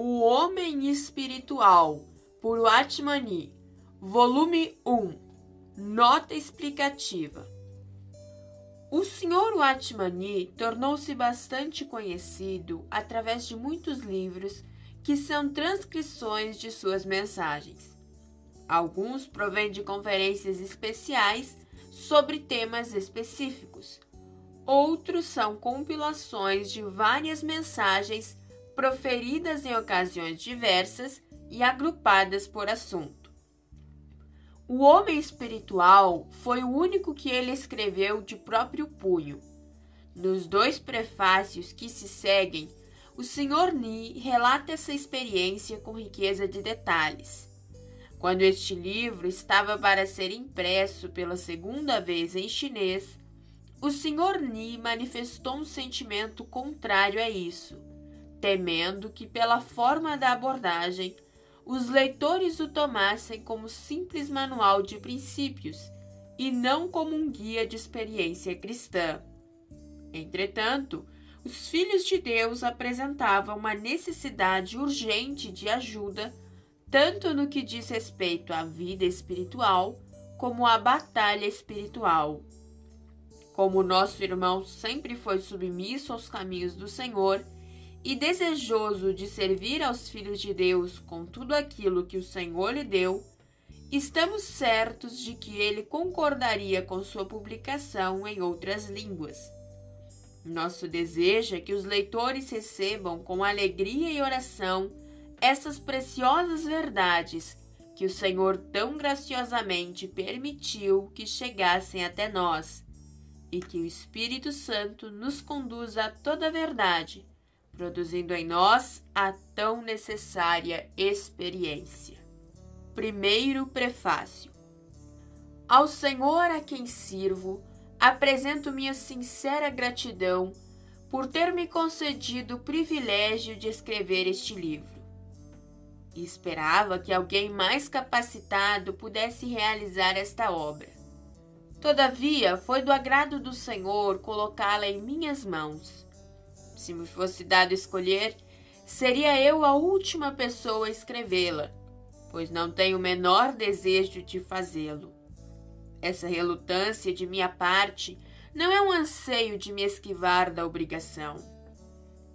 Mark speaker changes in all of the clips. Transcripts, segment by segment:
Speaker 1: O Homem Espiritual, por Watmani, volume 1. Nota explicativa. O Sr. Watmani tornou-se bastante conhecido através de muitos livros que são transcrições de suas mensagens. Alguns provêm de conferências especiais sobre temas específicos. Outros são compilações de várias mensagens proferidas em ocasiões diversas e agrupadas por assunto. O Homem Espiritual foi o único que ele escreveu de próprio punho. Nos dois prefácios que se seguem, o Sr. Ni relata essa experiência com riqueza de detalhes. Quando este livro estava para ser impresso pela segunda vez em chinês, o Sr. Ni manifestou um sentimento contrário a isso, temendo que, pela forma da abordagem, os leitores o tomassem como simples manual de princípios e não como um guia de experiência cristã. Entretanto, os filhos de Deus apresentavam uma necessidade urgente de ajuda, tanto no que diz respeito à vida espiritual como à batalha espiritual. Como nosso irmão sempre foi submisso aos caminhos do Senhor e desejoso de servir aos filhos de Deus com tudo aquilo que o Senhor lhe deu, estamos certos de que ele concordaria com sua publicação em outras línguas. Nosso desejo é que os leitores recebam com alegria e oração essas preciosas verdades que o Senhor tão graciosamente permitiu que chegassem até nós, e que o Espírito Santo nos conduza a toda a verdade, produzindo em nós a tão necessária experiência. Primeiro prefácio. Ao Senhor a quem sirvo, apresento minha sincera gratidão por ter me concedido o privilégio de escrever este livro. Esperava que alguém mais capacitado pudesse realizar esta obra. Todavia, foi do agrado do Senhor colocá-la em minhas mãos. Se me fosse dado escolher, seria eu a última pessoa a escrevê-la, pois não tenho o menor desejo de fazê-lo. Essa relutância de minha parte não é um anseio de me esquivar da obrigação.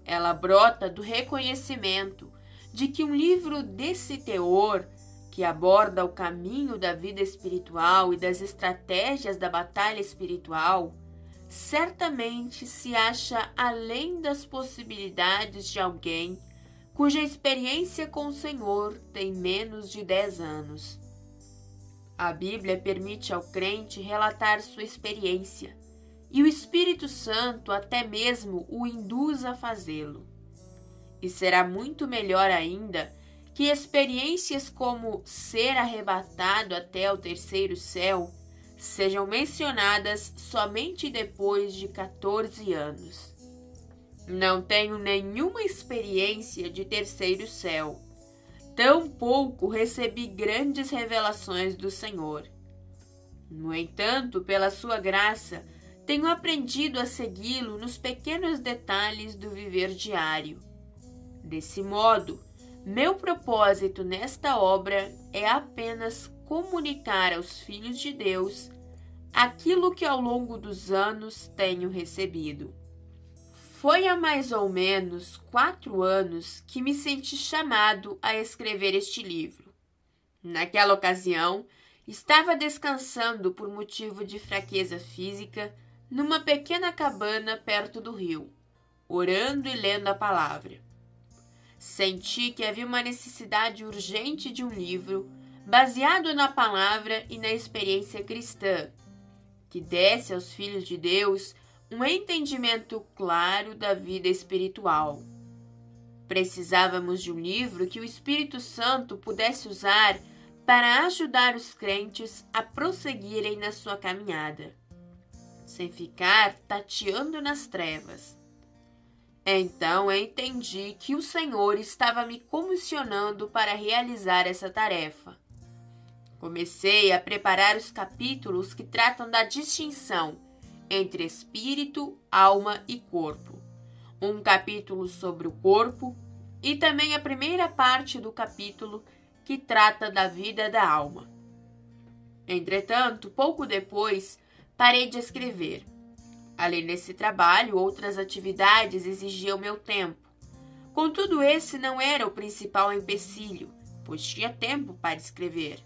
Speaker 1: Ela brota do reconhecimento de que um livro desse teor, que aborda o caminho da vida espiritual e das estratégias da batalha espiritual, certamente se acha além das possibilidades de alguém cuja experiência com o Senhor tem menos de dez anos. A Bíblia permite ao crente relatar sua experiência, e o Espírito Santo até mesmo o induz a fazê-lo. E será muito melhor ainda que experiências como ser arrebatado até o terceiro céu sejam mencionadas somente depois de 14 anos. Não tenho nenhuma experiência de terceiro céu tampouco recebi grandes revelações do Senhor. No entanto, pela sua graça, tenho aprendido a segui-lo nos pequenos detalhes do viver diário. Desse modo, meu propósito nesta obra é apenas comunicar aos filhos de Deus aquilo que ao longo dos anos tenho recebido. Foi há mais ou menos quatro anos que me senti chamado a escrever este livro. Naquela ocasião, estava descansando por motivo de fraqueza física numa pequena cabana perto do rio, orando e lendo a palavra. Senti que havia uma necessidade urgente de um livro baseado na palavra e na experiência cristã, que desse aos filhos de Deus um entendimento claro da vida espiritual. Precisávamos de um livro que o Espírito Santo pudesse usar para ajudar os crentes a prosseguirem na sua caminhada, sem ficar tateando nas trevas. Então eu entendi que o Senhor estava me comissionando para realizar essa tarefa. Comecei a preparar os capítulos que tratam da distinção entre espírito, alma e corpo. Um capítulo sobre o corpo, e também a primeira parte do capítulo que trata da vida da alma. Entretanto, pouco depois, parei de escrever. Além desse trabalho, outras atividades exigiam meu tempo. Contudo, esse não era o principal empecilho, pois tinha tempo para escrever.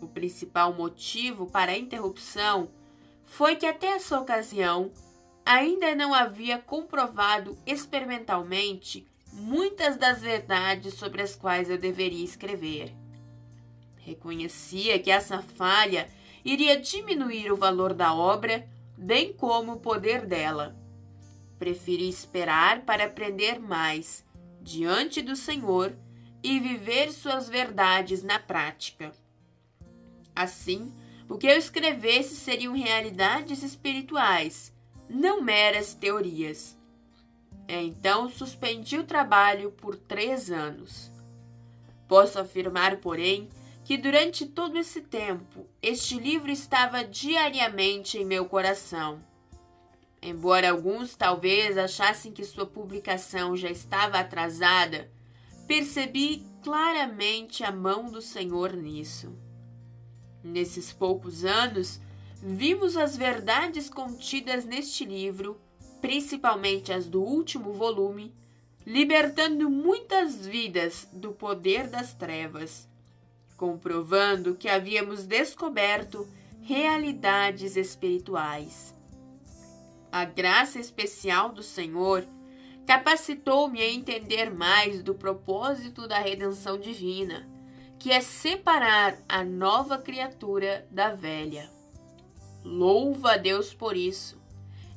Speaker 1: O principal motivo para a interrupção foi que até essa ocasião ainda não havia comprovado experimentalmente muitas das verdades sobre as quais eu deveria escrever. Reconhecia que essa falha iria diminuir o valor da obra, bem como o poder dela. Preferi esperar para aprender mais diante do Senhor e viver suas verdades na prática. Assim, o que eu escrevesse seriam realidades espirituais, não meras teorias. Então suspendi o trabalho por três anos. Posso afirmar, porém, que durante todo esse tempo este livro estava diariamente em meu coração. Embora alguns talvez achassem que sua publicação já estava atrasada, percebi claramente a mão do Senhor nisso. Nesses poucos anos, vimos as verdades contidas neste livro, principalmente as do último volume, libertando muitas vidas do poder das trevas, comprovando que havíamos descoberto realidades espirituais. A graça especial do Senhor capacitou-me a entender mais do propósito da redenção divina que é separar a nova criatura da velha. Louva a Deus por isso.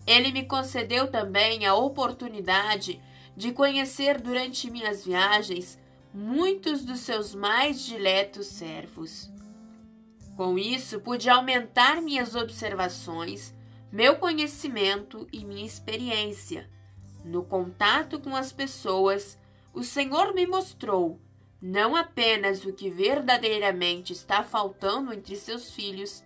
Speaker 1: Ele me concedeu também a oportunidade de conhecer durante minhas viagens muitos dos seus mais diletos servos. Com isso, pude aumentar minhas observações, meu conhecimento e minha experiência. No contato com as pessoas, o Senhor me mostrou não apenas o que verdadeiramente está faltando entre seus filhos,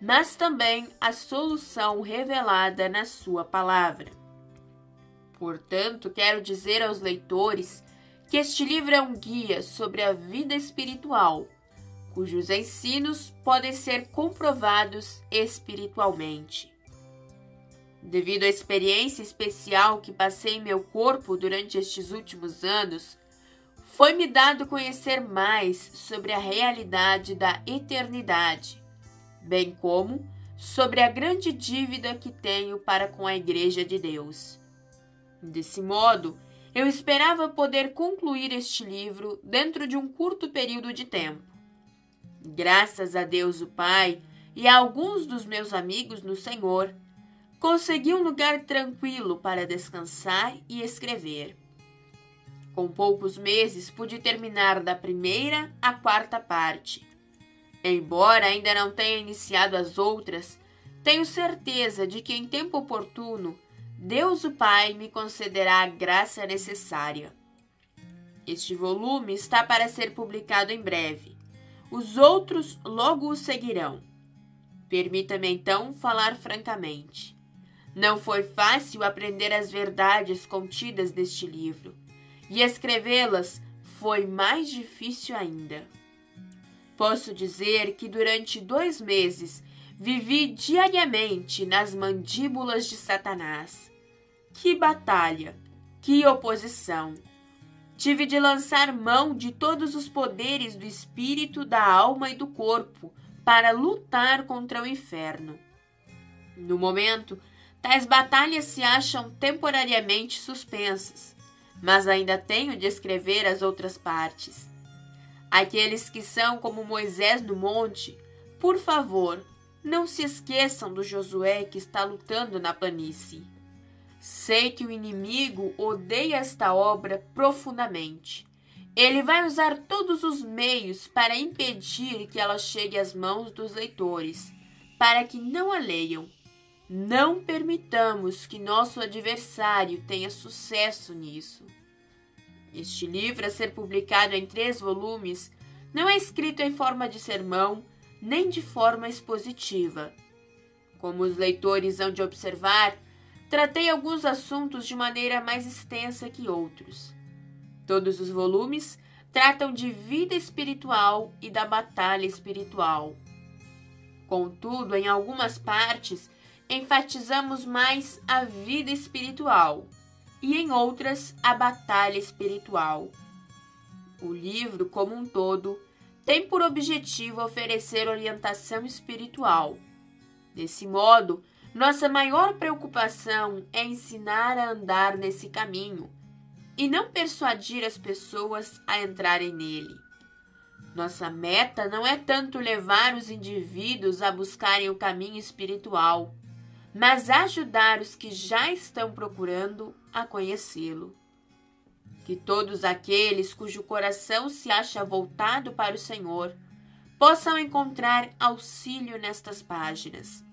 Speaker 1: mas também a solução revelada na Sua palavra. Portanto, quero dizer aos leitores que este livro é um guia sobre a vida espiritual, cujos ensinos podem ser comprovados espiritualmente. Devido à experiência especial que passei em meu corpo durante estes últimos anos, foi-me dado conhecer mais sobre a realidade da eternidade, bem como sobre a grande dívida que tenho para com a Igreja de Deus. Desse modo, eu esperava poder concluir este livro dentro de um curto período de tempo. Graças a Deus o Pai e a alguns dos meus amigos no Senhor, consegui um lugar tranquilo para descansar e escrever. Com poucos meses, pude terminar da primeira à quarta parte. Embora ainda não tenha iniciado as outras, tenho certeza de que em tempo oportuno, Deus o Pai me concederá a graça necessária. Este volume está para ser publicado em breve. Os outros logo o seguirão. Permita-me então falar francamente. Não foi fácil aprender as verdades contidas neste livro e escrevê-las foi mais difícil ainda. Posso dizer que durante dois meses vivi diariamente nas mandíbulas de Satanás. Que batalha! Que oposição! Tive de lançar mão de todos os poderes do espírito, da alma e do corpo para lutar contra o inferno. No momento, tais batalhas se acham temporariamente suspensas, mas ainda tenho de escrever as outras partes. Aqueles que são como Moisés no monte, por favor, não se esqueçam do Josué que está lutando na planície. Sei que o inimigo odeia esta obra profundamente. Ele vai usar todos os meios para impedir que ela chegue às mãos dos leitores, para que não a leiam. Não permitamos que nosso adversário tenha sucesso nisso. Este livro, a ser publicado em três volumes, não é escrito em forma de sermão nem de forma expositiva. Como os leitores hão de observar, tratei alguns assuntos de maneira mais extensa que outros. Todos os volumes tratam de vida espiritual e da batalha espiritual. Contudo, em algumas partes, enfatizamos mais a vida espiritual e em outras a batalha espiritual. O livro, como um todo, tem por objetivo oferecer orientação espiritual. Desse modo, nossa maior preocupação é ensinar a andar nesse caminho e não persuadir as pessoas a entrarem nele. Nossa meta não é tanto levar os indivíduos a buscarem o caminho espiritual, mas ajudar os que já estão procurando a conhecê-lo. Que todos aqueles cujo coração se acha voltado para o Senhor possam encontrar auxílio nestas páginas.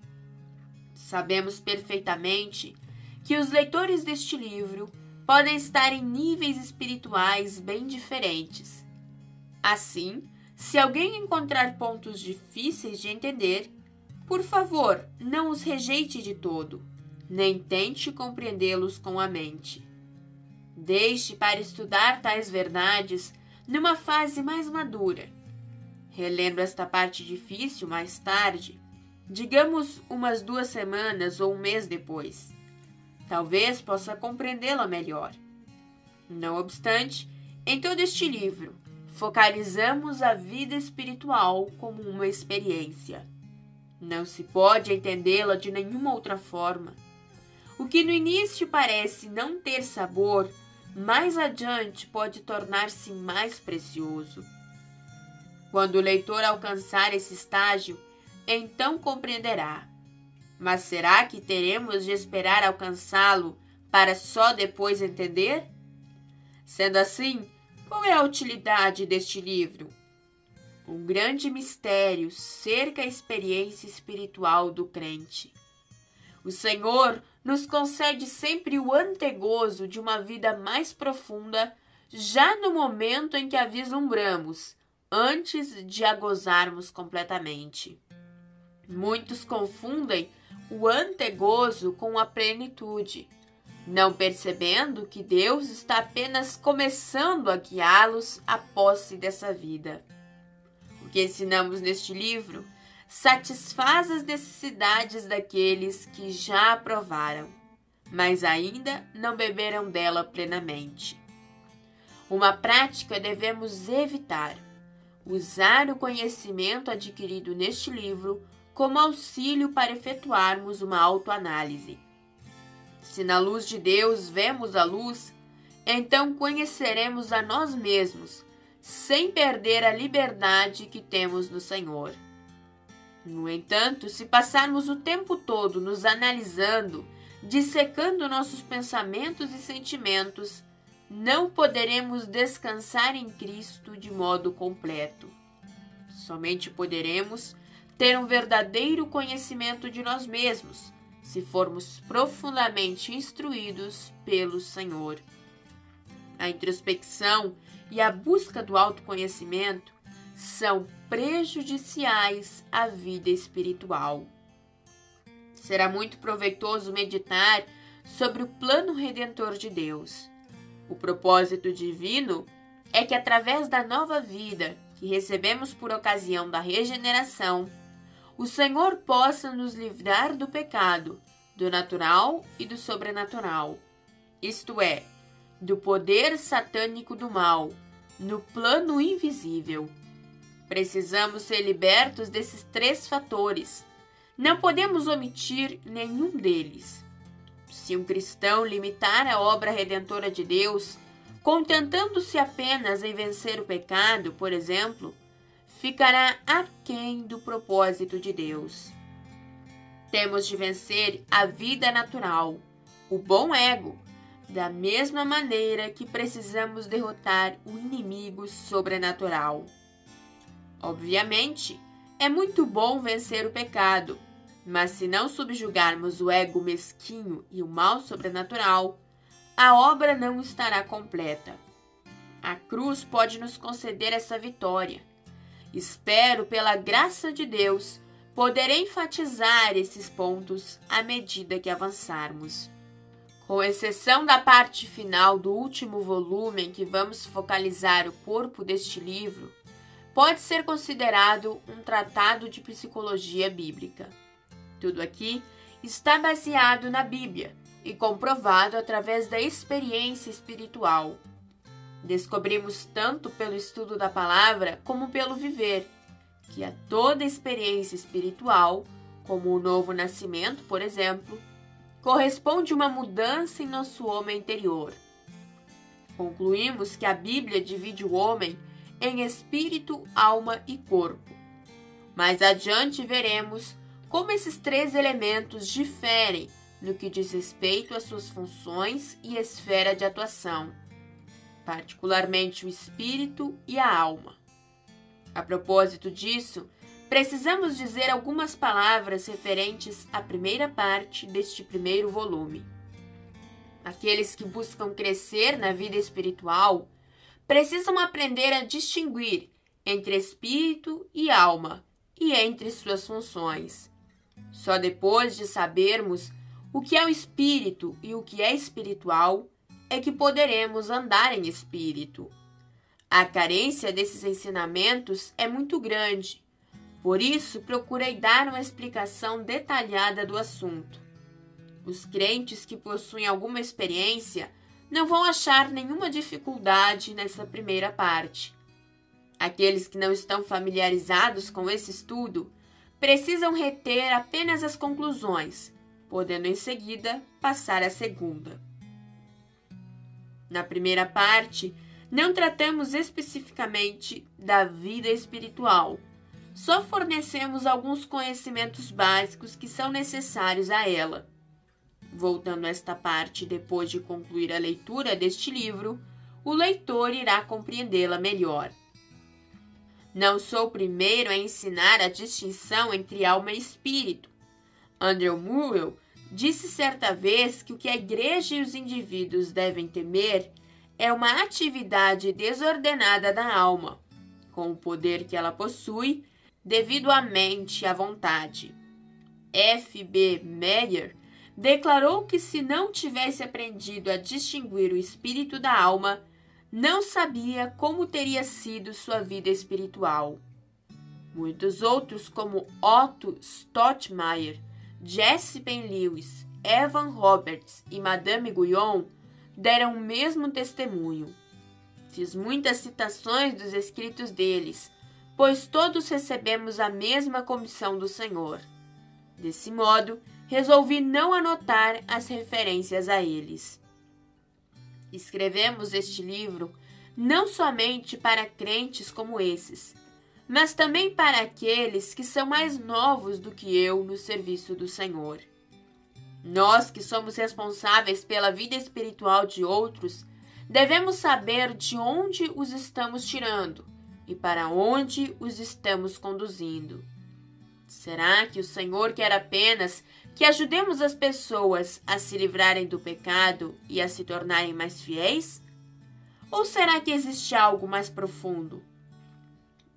Speaker 1: Sabemos perfeitamente que os leitores deste livro podem estar em níveis espirituais bem diferentes. Assim, se alguém encontrar pontos difíceis de entender, por favor, não os rejeite de todo, nem tente compreendê-los com a mente. Deixe para estudar tais verdades numa fase mais madura. Relendo esta parte difícil mais tarde, digamos umas duas semanas ou um mês depois. Talvez possa compreendê-la melhor. Não obstante, em todo este livro, focalizamos a vida espiritual como uma experiência. Não se pode entendê-la de nenhuma outra forma. O que no início parece não ter sabor, mais adiante pode tornar-se mais precioso. Quando o leitor alcançar esse estágio, então compreenderá. Mas será que teremos de esperar alcançá-lo para só depois entender? Sendo assim, qual é a utilidade deste livro? Um grande mistério cerca a experiência espiritual do crente. O Senhor nos concede sempre o antegozo de uma vida mais profunda, já no momento em que a vislumbramos, antes de a gozarmos completamente. Muitos confundem o antegozo com a plenitude, não percebendo que Deus está apenas começando a guiá-los à posse dessa vida. Que ensinamos neste livro satisfaz as necessidades daqueles que já a provaram, mas ainda não beberam dela plenamente. Uma prática devemos evitar: usar o conhecimento adquirido neste livro como auxílio para efetuarmos uma autoanálise. Se na luz de Deus vemos a luz, então conheceremos a nós mesmos, sem perder a liberdade que temos no Senhor. No entanto, se passarmos o tempo todo nos analisando, dissecando nossos pensamentos e sentimentos, não poderemos descansar em Cristo de modo completo. Somente poderemos ter um verdadeiro conhecimento de nós mesmos, se formos profundamente instruídos pelo Senhor. A introspecção e a busca do autoconhecimento são prejudiciais à vida espiritual. Será muito proveitoso meditar sobre o plano redentor de Deus. O propósito divino é que, através da nova vida que recebemos por ocasião da regeneração, o Senhor possa nos livrar do pecado, do natural e do sobrenatural, isto é, do poder satânico do mal, no plano invisível. Precisamos ser libertos desses três fatores. Não podemos omitir nenhum deles. Se um cristão limitar a obra redentora de Deus, contentando-se apenas em vencer o pecado, por exemplo, ficará aquém do propósito de Deus. Temos de vencer a vida natural, o bom ego, da mesma maneira que precisamos derrotar o inimigo sobrenatural. Obviamente, é muito bom vencer o pecado, mas se não subjugarmos o ego mesquinho e o mal sobrenatural, a obra não estará completa. A cruz pode nos conceder essa vitória, Espero, pela graça de Deus, poder enfatizar esses pontos à medida que avançarmos. Com exceção da parte final do último volume em que vamos focalizar o corpo deste livro, pode ser considerado um tratado de psicologia bíblica. Tudo aqui está baseado na Bíblia e comprovado através da experiência espiritual. Descobrimos tanto pelo estudo da palavra como pelo viver que a toda experiência espiritual, como o novo nascimento, por exemplo, corresponde uma mudança em nosso homem interior. Concluímos que a Bíblia divide o homem em espírito, alma e corpo. Mais adiante veremos como esses três elementos diferem no que diz respeito às suas funções e esfera de atuação, particularmente o espírito e a alma. A propósito disso, precisamos dizer algumas palavras referentes à primeira parte deste primeiro volume. Aqueles que buscam crescer na vida espiritual precisam aprender a distinguir entre espírito e alma e entre suas funções. Só depois de sabermos o que é o espírito e o que é espiritual é que poderemos andar em espírito. A carência desses ensinamentos é muito grande por isso, procurei dar uma explicação detalhada do assunto. Os crentes que possuem alguma experiência não vão achar nenhuma dificuldade nessa primeira parte. Aqueles que não estão familiarizados com esse estudo precisam reter apenas as conclusões, podendo em seguida passar à segunda. Na primeira parte, não tratamos especificamente da vida espiritual só fornecemos alguns conhecimentos básicos que são necessários a ela. Voltando a esta parte, depois de concluir a leitura deste livro, o leitor irá compreendê-la melhor. Não sou o primeiro a ensinar a distinção entre alma e espírito. Andrew Murrell disse certa vez que o que a igreja e os indivíduos devem temer é uma atividade desordenada da alma, com o poder que ela possui devido à mente e à vontade. F. B. Meyer declarou que se não tivesse aprendido a distinguir o espírito da alma, não sabia como teria sido sua vida espiritual. Muitos outros, como Otto Stottmeyer, Jesse Pen Lewis, Evan Roberts e Madame Guyon, deram o mesmo testemunho. Fiz muitas citações dos escritos deles, pois todos recebemos a mesma comissão do Senhor. Desse modo, resolvi não anotar as referências a eles. Escrevemos este livro não somente para crentes como esses, mas também para aqueles que são mais novos do que eu no serviço do Senhor. Nós que somos responsáveis pela vida espiritual de outros, devemos saber de onde os estamos tirando e para onde os estamos conduzindo. Será que o Senhor quer apenas que ajudemos as pessoas a se livrarem do pecado e a se tornarem mais fiéis? Ou será que existe algo mais profundo?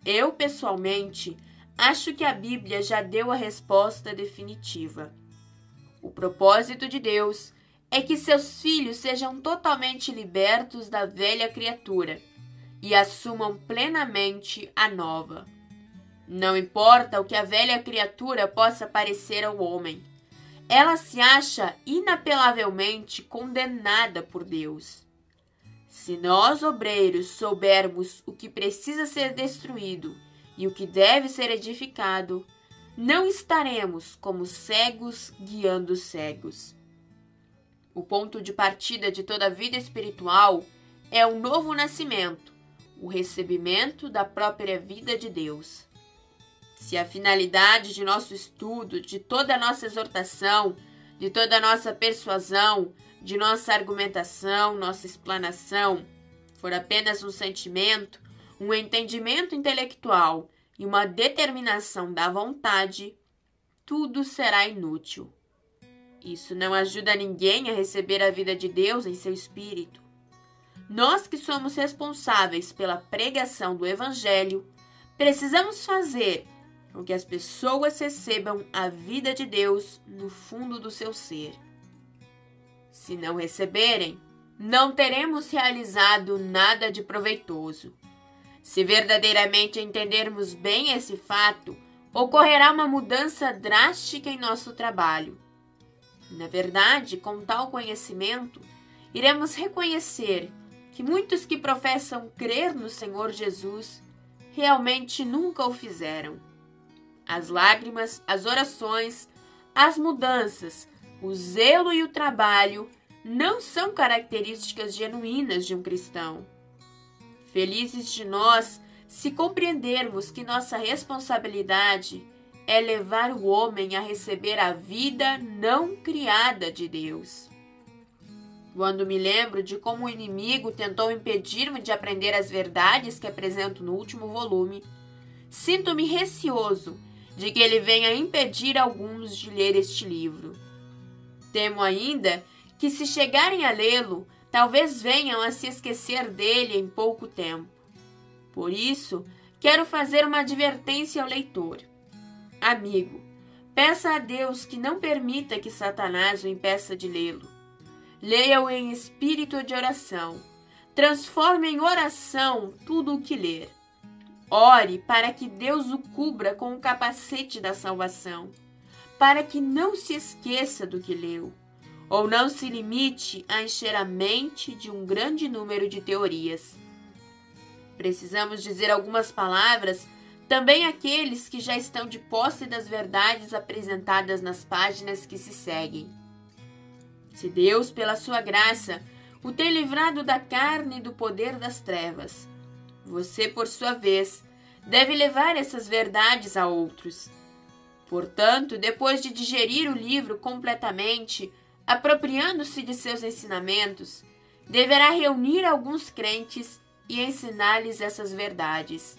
Speaker 1: Eu, pessoalmente, acho que a Bíblia já deu a resposta definitiva. O propósito de Deus é que seus filhos sejam totalmente libertos da velha criatura e assumam plenamente a nova. Não importa o que a velha criatura possa parecer ao homem, ela se acha inapelavelmente condenada por Deus. Se nós, obreiros, soubermos o que precisa ser destruído e o que deve ser edificado, não estaremos como cegos guiando cegos. O ponto de partida de toda a vida espiritual é o novo nascimento, o recebimento da própria vida de Deus. Se a finalidade de nosso estudo, de toda a nossa exortação, de toda a nossa persuasão, de nossa argumentação, nossa explanação, for apenas um sentimento, um entendimento intelectual e uma determinação da vontade, tudo será inútil. Isso não ajuda ninguém a receber a vida de Deus em seu espírito. Nós que somos responsáveis pela pregação do Evangelho, precisamos fazer com que as pessoas recebam a vida de Deus no fundo do seu ser. Se não receberem, não teremos realizado nada de proveitoso. Se verdadeiramente entendermos bem esse fato, ocorrerá uma mudança drástica em nosso trabalho. Na verdade, com tal conhecimento, iremos reconhecer que muitos que professam crer no Senhor Jesus realmente nunca o fizeram. As lágrimas, as orações, as mudanças, o zelo e o trabalho não são características genuínas de um cristão. Felizes de nós se compreendermos que nossa responsabilidade é levar o homem a receber a vida não criada de Deus. Quando me lembro de como o inimigo tentou impedir-me de aprender as verdades que apresento no último volume, sinto-me receoso de que ele venha impedir alguns de ler este livro. Temo ainda que, se chegarem a lê-lo, talvez venham a se esquecer dele em pouco tempo. Por isso, quero fazer uma advertência ao leitor. Amigo, peça a Deus que não permita que Satanás o impeça de lê-lo. Leia-o em espírito de oração. Transforme em oração tudo o que ler. Ore para que Deus o cubra com o capacete da salvação, para que não se esqueça do que leu, ou não se limite a encher a mente de um grande número de teorias. Precisamos dizer algumas palavras também àqueles que já estão de posse das verdades apresentadas nas páginas que se seguem. Se Deus, pela sua graça, o tem livrado da carne e do poder das trevas, você, por sua vez, deve levar essas verdades a outros. Portanto, depois de digerir o livro completamente, apropriando-se de seus ensinamentos, deverá reunir alguns crentes e ensinar-lhes essas verdades.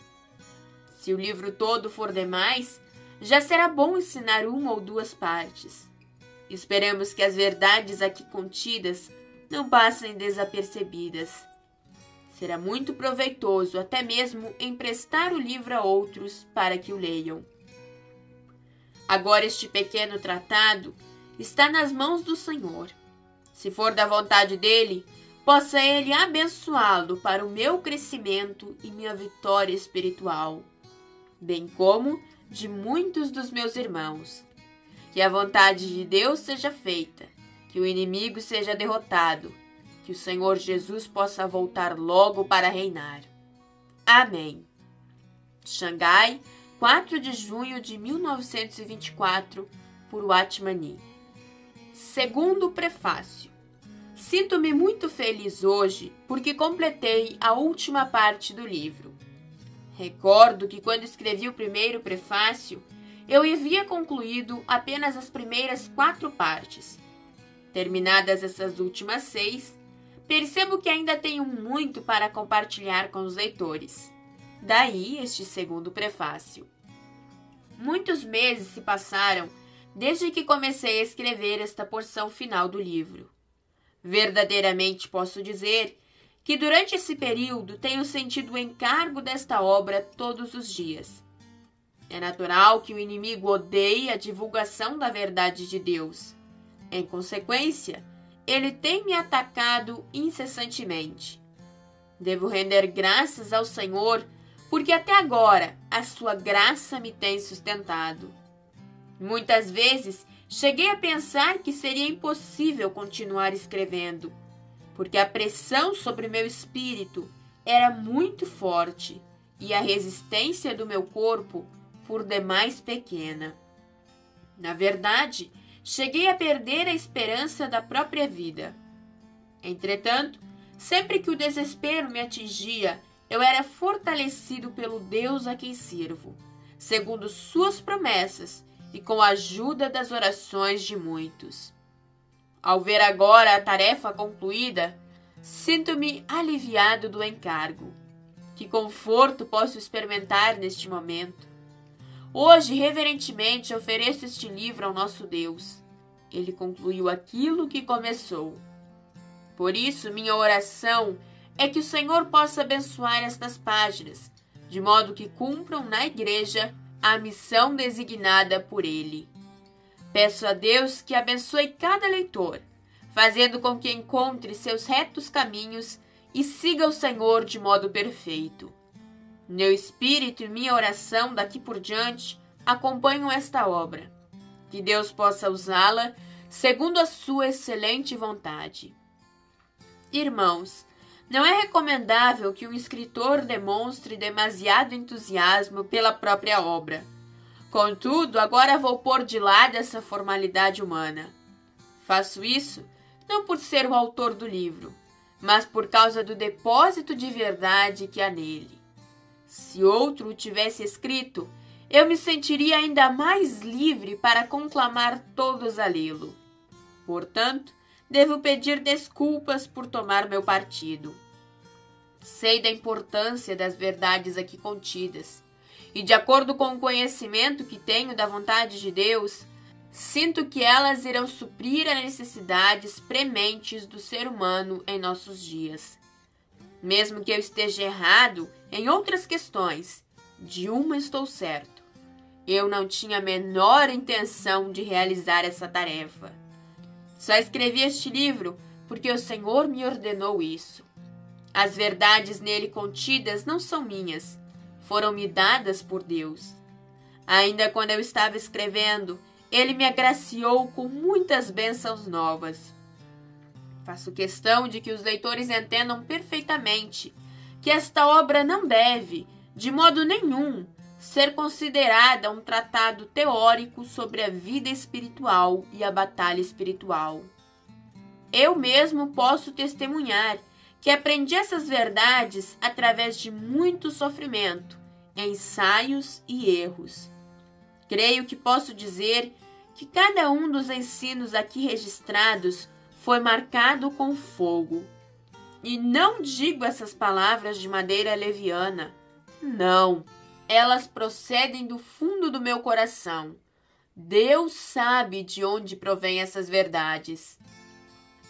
Speaker 1: Se o livro todo for demais, já será bom ensinar uma ou duas partes. Esperamos que as verdades aqui contidas não passem desapercebidas. Será muito proveitoso até mesmo emprestar o livro a outros para que o leiam. Agora este pequeno tratado está nas mãos do Senhor. Se for da vontade dele, possa ele abençoá-lo para o meu crescimento e minha vitória espiritual, bem como de muitos dos meus irmãos. Que a vontade de Deus seja feita, que o inimigo seja derrotado, que o Senhor Jesus possa voltar logo para reinar. Amém. Xangai, 4 de junho de 1924, por Watmani. Segundo prefácio. Sinto-me muito feliz hoje porque completei a última parte do livro. Recordo que quando escrevi o primeiro prefácio, eu havia concluído apenas as primeiras quatro partes. Terminadas essas últimas seis, percebo que ainda tenho muito para compartilhar com os leitores. Daí este segundo prefácio. Muitos meses se passaram desde que comecei a escrever esta porção final do livro. Verdadeiramente posso dizer que durante esse período tenho sentido o encargo desta obra todos os dias. É natural que o inimigo odeie a divulgação da verdade de Deus. Em consequência, ele tem me atacado incessantemente. Devo render graças ao Senhor, porque até agora a sua graça me tem sustentado. Muitas vezes cheguei a pensar que seria impossível continuar escrevendo, porque a pressão sobre meu espírito era muito forte e a resistência do meu corpo por demais pequena. Na verdade, cheguei a perder a esperança da própria vida. Entretanto, sempre que o desespero me atingia, eu era fortalecido pelo Deus a quem sirvo, segundo suas promessas e com a ajuda das orações de muitos. Ao ver agora a tarefa concluída, sinto-me aliviado do encargo. Que conforto posso experimentar neste momento! Hoje, reverentemente, ofereço este livro ao nosso Deus. Ele concluiu aquilo que começou. Por isso, minha oração é que o Senhor possa abençoar estas páginas, de modo que cumpram na igreja a missão designada por Ele. Peço a Deus que abençoe cada leitor, fazendo com que encontre seus retos caminhos e siga o Senhor de modo perfeito. Meu espírito e minha oração daqui por diante acompanham esta obra. Que Deus possa usá-la segundo a sua excelente vontade. Irmãos, não é recomendável que um escritor demonstre demasiado entusiasmo pela própria obra. Contudo, agora vou pôr de lado essa formalidade humana. Faço isso não por ser o autor do livro, mas por causa do depósito de verdade que há nele. Se outro tivesse escrito, eu me sentiria ainda mais livre para conclamar todos a lê-lo. Portanto, devo pedir desculpas por tomar meu partido. Sei da importância das verdades aqui contidas, e de acordo com o conhecimento que tenho da vontade de Deus, sinto que elas irão suprir as necessidades prementes do ser humano em nossos dias. Mesmo que eu esteja errado em outras questões, de uma estou certo. Eu não tinha a menor intenção de realizar essa tarefa. Só escrevi este livro porque o Senhor me ordenou isso. As verdades nele contidas não são minhas, foram-me dadas por Deus. Ainda quando eu estava escrevendo, ele me agraciou com muitas bênçãos novas. Faço questão de que os leitores entendam perfeitamente que esta obra não deve, de modo nenhum, ser considerada um tratado teórico sobre a vida espiritual e a batalha espiritual. Eu mesmo posso testemunhar que aprendi essas verdades através de muito sofrimento, ensaios e erros. Creio que posso dizer que cada um dos ensinos aqui registrados foi marcado com fogo. E não digo essas palavras de maneira leviana. Não elas procedem do fundo do meu coração. Deus sabe de onde provém essas verdades.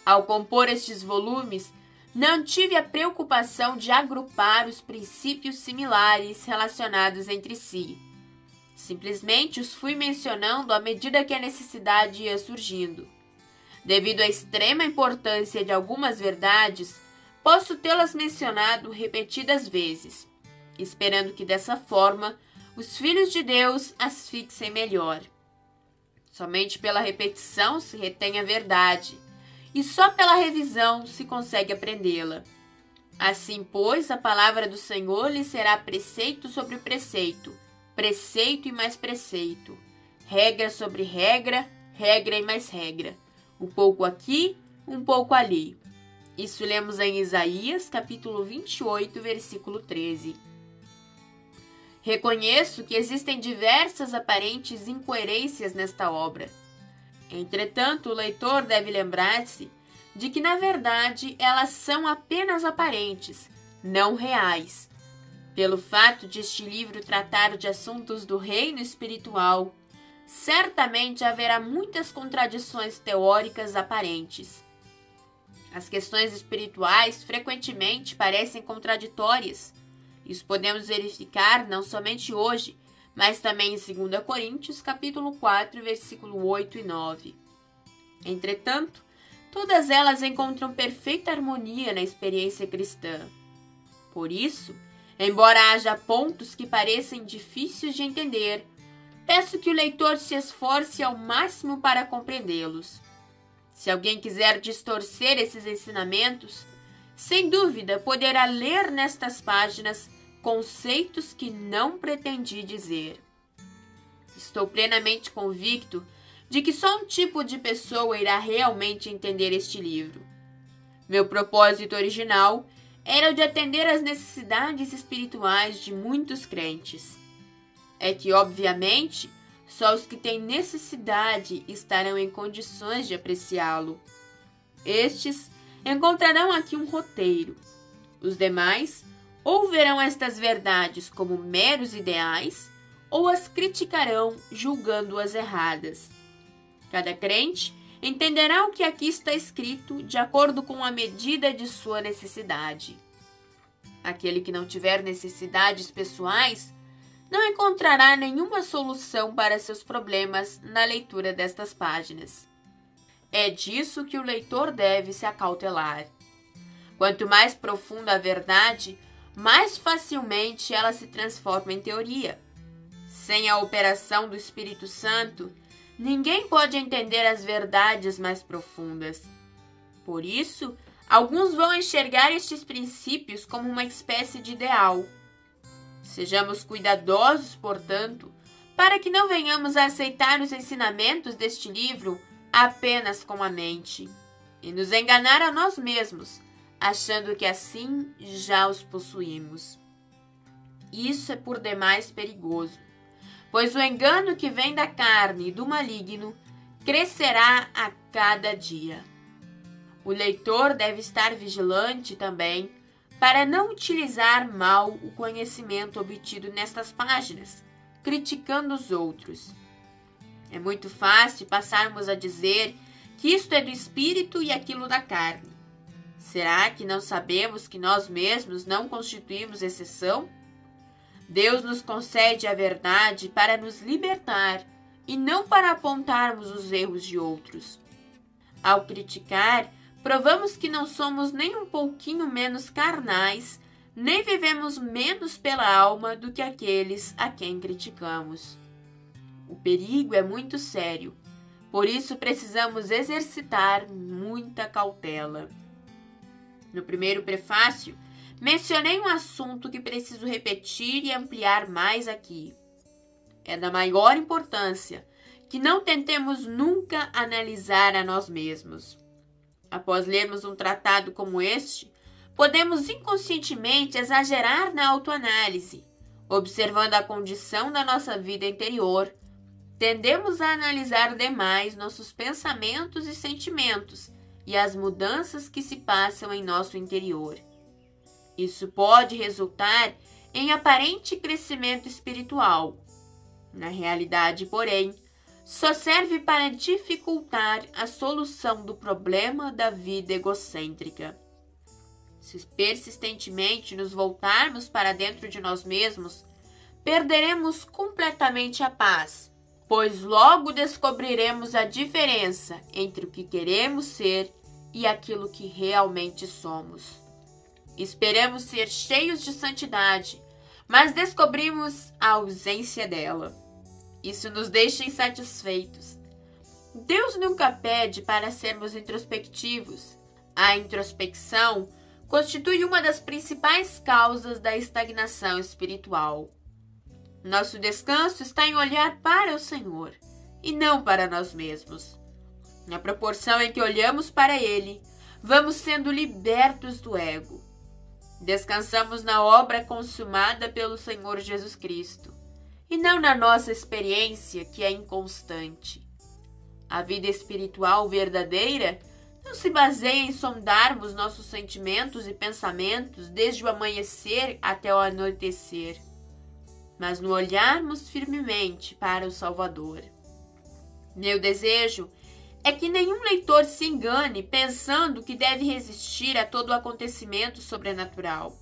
Speaker 1: Ao compor estes volumes, não tive a preocupação de agrupar os princípios similares relacionados entre si. Simplesmente os fui mencionando à medida que a necessidade ia surgindo. Devido à extrema importância de algumas verdades, posso tê-las mencionado repetidas vezes esperando que dessa forma os filhos de Deus as fixem melhor. Somente pela repetição se retém a verdade, e só pela revisão se consegue aprendê-la. Assim, pois, a palavra do Senhor lhe será preceito sobre preceito, preceito e mais preceito, regra sobre regra, regra e mais regra, um pouco aqui, um pouco ali. Isso lemos em Isaías, capítulo 28, versículo 13. Reconheço que existem diversas aparentes incoerências nesta obra. Entretanto, o leitor deve lembrar-se de que, na verdade, elas são apenas aparentes, não reais. Pelo fato de este livro tratar de assuntos do reino espiritual, certamente haverá muitas contradições teóricas aparentes. As questões espirituais frequentemente parecem contraditórias isso podemos verificar não somente hoje, mas também em 2 Coríntios, capítulo 4, versículo 8 e 9. Entretanto, todas elas encontram perfeita harmonia na experiência cristã. Por isso, embora haja pontos que parecem difíceis de entender, peço que o leitor se esforce ao máximo para compreendê-los. Se alguém quiser distorcer esses ensinamentos, sem dúvida poderá ler nestas páginas conceitos que não pretendi dizer. Estou plenamente convicto de que só um tipo de pessoa irá realmente entender este livro. Meu propósito original era o de atender às necessidades espirituais de muitos crentes. É que, obviamente, só os que têm necessidade estarão em condições de apreciá-lo. Estes encontrarão aqui um roteiro. Os demais ou verão estas verdades como meros ideais, ou as criticarão julgando-as erradas. Cada crente entenderá o que aqui está escrito de acordo com a medida de sua necessidade. Aquele que não tiver necessidades pessoais não encontrará nenhuma solução para seus problemas na leitura destas páginas. é disso que o leitor deve se acautelar. Quanto mais profunda a verdade, mais facilmente ela se transforma em teoria. Sem a operação do Espírito Santo, ninguém pode entender as verdades mais profundas. Por isso, alguns vão enxergar estes princípios como uma espécie de ideal. Sejamos cuidadosos, portanto, para que não venhamos a aceitar os ensinamentos deste livro apenas com a mente e nos enganar a nós mesmos, achando que assim já os possuímos. Isso é por demais perigoso, pois o engano que vem da carne e do maligno crescerá a cada dia. O leitor deve estar vigilante também para não utilizar mal o conhecimento obtido nestas páginas, criticando os outros. É muito fácil passarmos a dizer que isto é do espírito e aquilo da carne. Será que não sabemos que nós mesmos não constituímos exceção? Deus nos concede a verdade para nos libertar e não para apontarmos os erros de outros. Ao criticar, provamos que não somos nem um pouquinho menos carnais, nem vivemos menos pela alma do que aqueles a quem criticamos. O perigo é muito sério, por isso precisamos exercitar muita cautela. No primeiro prefácio, mencionei um assunto que preciso repetir e ampliar mais aqui. É da maior importância que não tentemos nunca analisar a nós mesmos. Após lermos um tratado como este, podemos inconscientemente exagerar na autoanálise, observando a condição da nossa vida interior. Tendemos a analisar demais nossos pensamentos e sentimentos e as mudanças que se passam em nosso interior. Isso pode resultar em aparente crescimento espiritual. Na realidade, porém, só serve para dificultar a solução do problema da vida egocêntrica. Se persistentemente nos voltarmos para dentro de nós mesmos, perderemos completamente a paz pois logo descobriremos a diferença entre o que queremos ser e aquilo que realmente somos. Esperamos ser cheios de santidade, mas descobrimos a ausência dela. Isso nos deixa insatisfeitos. Deus nunca pede para sermos introspectivos. A introspecção constitui uma das principais causas da estagnação espiritual. Nosso descanso está em olhar para o Senhor e não para nós mesmos. Na proporção em que olhamos para Ele, vamos sendo libertos do ego. Descansamos na obra consumada pelo Senhor Jesus Cristo e não na nossa experiência que é inconstante. A vida espiritual verdadeira não se baseia em sondarmos nossos sentimentos e pensamentos desde o amanhecer até o anoitecer mas no olharmos firmemente para o Salvador. Meu desejo é que nenhum leitor se engane pensando que deve resistir a todo acontecimento sobrenatural.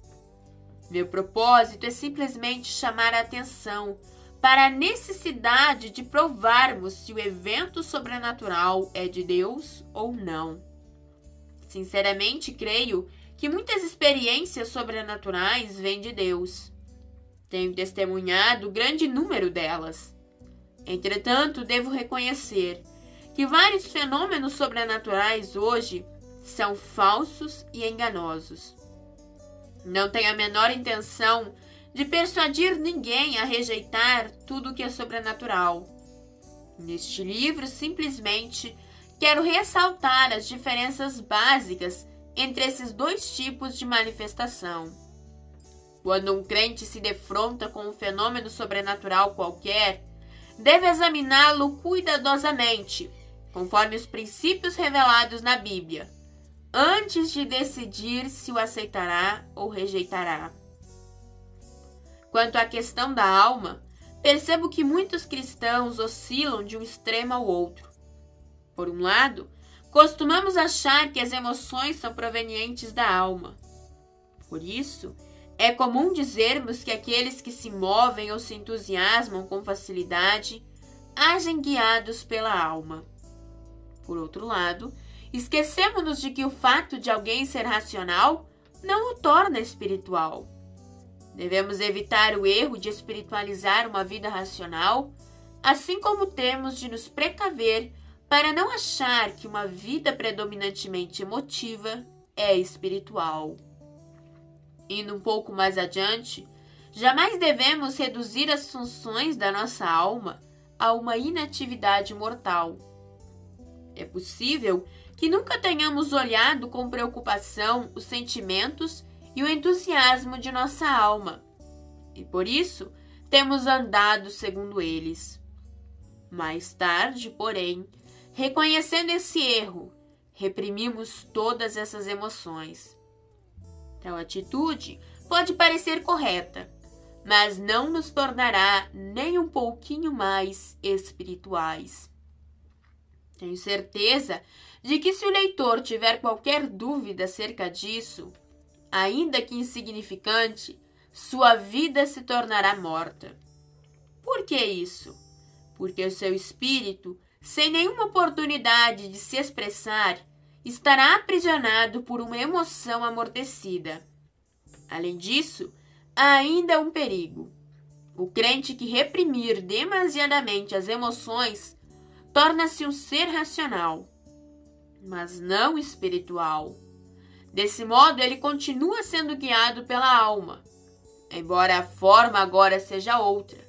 Speaker 1: Meu propósito é simplesmente chamar a atenção para a necessidade de provarmos se o evento sobrenatural é de Deus ou não. Sinceramente, creio que muitas experiências sobrenaturais vêm de Deus tenho testemunhado grande número delas. Entretanto, devo reconhecer que vários fenômenos sobrenaturais hoje são falsos e enganosos. Não tenho a menor intenção de persuadir ninguém a rejeitar tudo que é sobrenatural. Neste livro, simplesmente quero ressaltar as diferenças básicas entre esses dois tipos de manifestação. Quando um crente se defronta com um fenômeno sobrenatural qualquer, deve examiná-lo cuidadosamente, conforme os princípios revelados na Bíblia, antes de decidir se o aceitará ou rejeitará. Quanto à questão da alma, percebo que muitos cristãos oscilam de um extremo ao outro. Por um lado, costumamos achar que as emoções são provenientes da alma. Por isso, é comum dizermos que aqueles que se movem ou se entusiasmam com facilidade agem guiados pela alma. Por outro lado, esquecemos-nos de que o fato de alguém ser racional não o torna espiritual. Devemos evitar o erro de espiritualizar uma vida racional, assim como temos de nos precaver para não achar que uma vida predominantemente emotiva é espiritual. Indo um pouco mais adiante, jamais devemos reduzir as funções da nossa alma a uma inatividade mortal. É possível que nunca tenhamos olhado com preocupação os sentimentos e o entusiasmo de nossa alma, e por isso temos andado segundo eles. Mais tarde, porém, reconhecendo esse erro, reprimimos todas essas emoções. Tal atitude pode parecer correta, mas não nos tornará nem um pouquinho mais espirituais. Tenho certeza de que se o leitor tiver qualquer dúvida acerca disso, ainda que insignificante, sua vida se tornará morta. Por que isso? Porque o seu espírito, sem nenhuma oportunidade de se expressar, estará aprisionado por uma emoção amortecida. Além disso, há ainda um perigo. O crente que reprimir demasiadamente as emoções torna-se um ser racional, mas não espiritual. Desse modo, ele continua sendo guiado pela alma, embora a forma agora seja outra.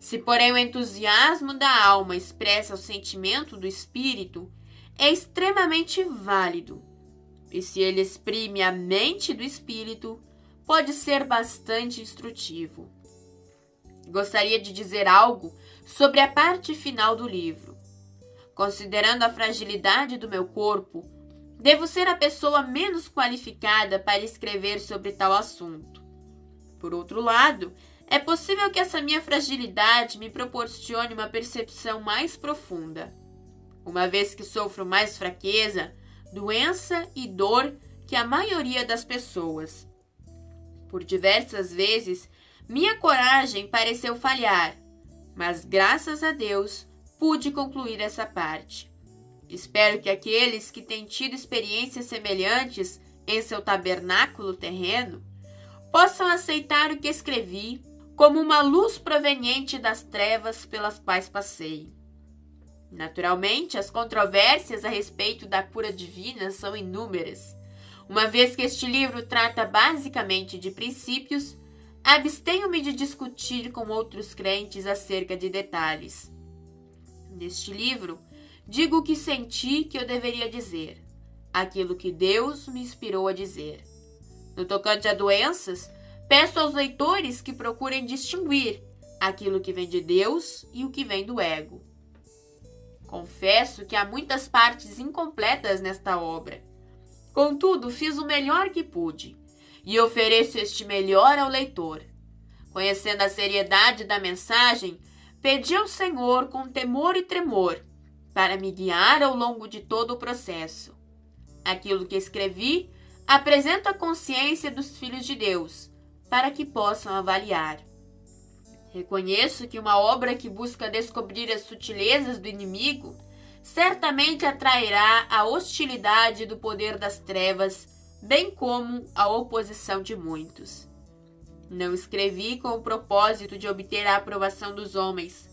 Speaker 1: Se, porém, o entusiasmo da alma expressa o sentimento do espírito, é extremamente válido. E se ele exprime a mente do espírito, pode ser bastante instrutivo. Gostaria de dizer algo sobre a parte final do livro. Considerando a fragilidade do meu corpo, devo ser a pessoa menos qualificada para escrever sobre tal assunto. Por outro lado, é possível que essa minha fragilidade me proporcione uma percepção mais profunda uma vez que sofro mais fraqueza, doença e dor que a maioria das pessoas. Por diversas vezes, minha coragem pareceu falhar, mas graças a Deus pude concluir essa parte. Espero que aqueles que têm tido experiências semelhantes em seu tabernáculo terreno possam aceitar o que escrevi como uma luz proveniente das trevas pelas quais passei. Naturalmente, as controvérsias a respeito da cura divina são inúmeras. Uma vez que este livro trata basicamente de princípios, abstenho-me de discutir com outros crentes acerca de detalhes. Neste livro, digo o que senti que eu deveria dizer, aquilo que Deus me inspirou a dizer. No tocante a doenças, peço aos leitores que procurem distinguir aquilo que vem de Deus e o que vem do ego. Confesso que há muitas partes incompletas nesta obra. Contudo, fiz o melhor que pude e ofereço este melhor ao leitor. Conhecendo a seriedade da mensagem, pedi ao Senhor com temor e tremor para me guiar ao longo de todo o processo. Aquilo que escrevi apresenta a consciência dos filhos de Deus, para que possam avaliar. Reconheço que uma obra que busca descobrir as sutilezas do inimigo certamente atrairá a hostilidade do poder das trevas, bem como a oposição de muitos. Não escrevi com o propósito de obter a aprovação dos homens,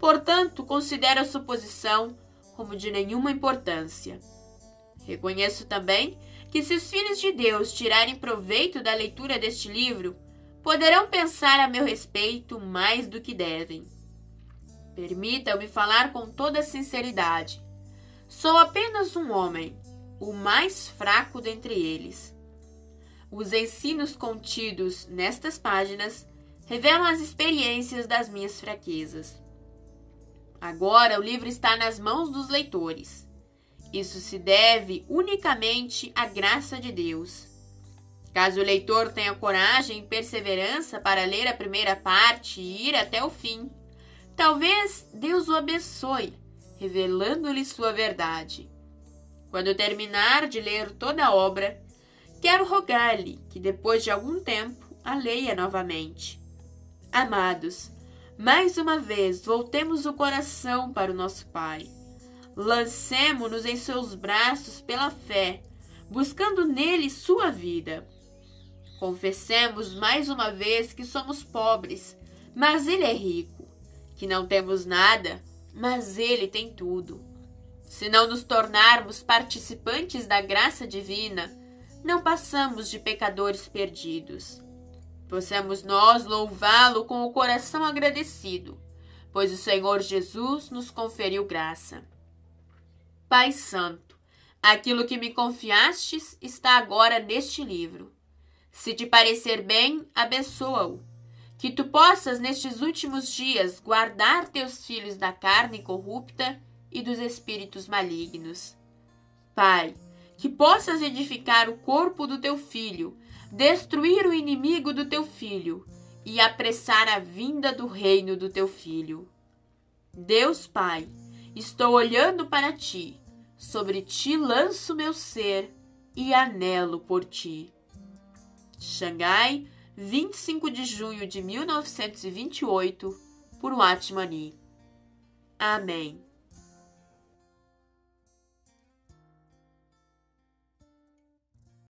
Speaker 1: portanto, considero a suposição como de nenhuma importância. Reconheço também que, se os filhos de Deus tirarem proveito da leitura deste livro, poderão pensar a meu respeito mais do que devem. Permita-me falar com toda sinceridade. Sou apenas um homem, o mais fraco dentre eles. Os ensinos contidos nestas páginas revelam as experiências das minhas fraquezas. Agora o livro está nas mãos dos leitores. Isso se deve unicamente à graça de Deus Caso o leitor tenha coragem e perseverança para ler a primeira parte e ir até o fim, talvez Deus o abençoe, revelando-lhe sua verdade. Quando terminar de ler toda a obra, quero rogar-lhe que depois de algum tempo a leia novamente. Amados, mais uma vez voltemos o coração para o nosso Pai. Lancemo-nos em seus braços pela fé, buscando nele sua vida. Confessemos mais uma vez que somos pobres, mas ele é rico, que não temos nada, mas ele tem tudo. Se não nos tornarmos participantes da graça divina, não passamos de pecadores perdidos. Possamos nós louvá-lo com o coração agradecido, pois o Senhor Jesus nos conferiu graça. Pai Santo, aquilo que me confiastes está agora neste livro. Se te parecer bem, abençoa-o. Que tu possas, nestes últimos dias, guardar teus filhos da carne corrupta e dos espíritos malignos. Pai, que possas edificar o corpo do teu filho, destruir o inimigo do teu filho e apressar a vinda do reino do teu filho. Deus Pai, estou olhando para ti sobre ti lanço meu ser e anelo por ti. Xangai, 25 de junho de 1928, por Watmani. Amém.